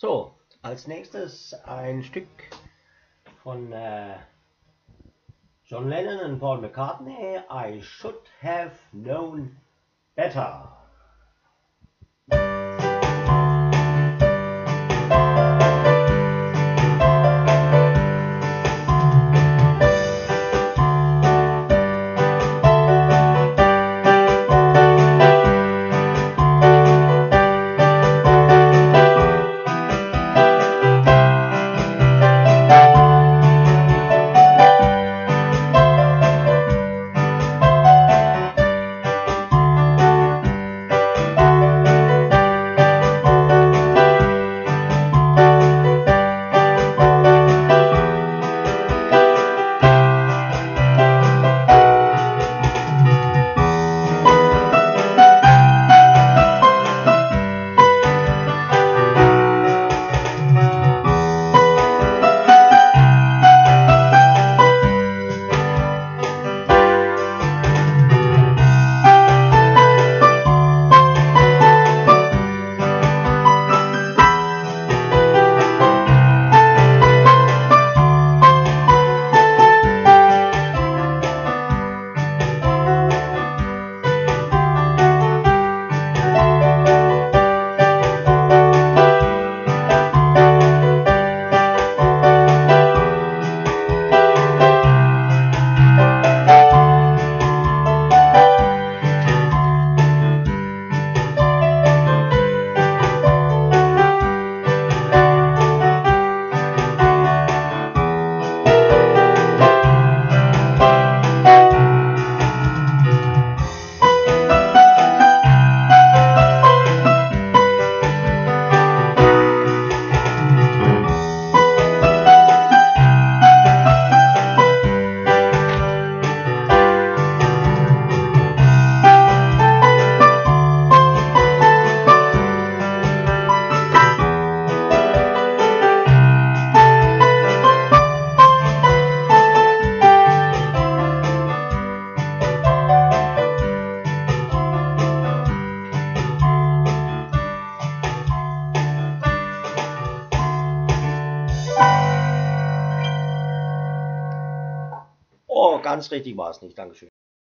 So, als nächstes ein Stück von äh, John Lennon und Paul McCartney, I Should Have Known Better. Ganz richtig war es nicht. Dankeschön.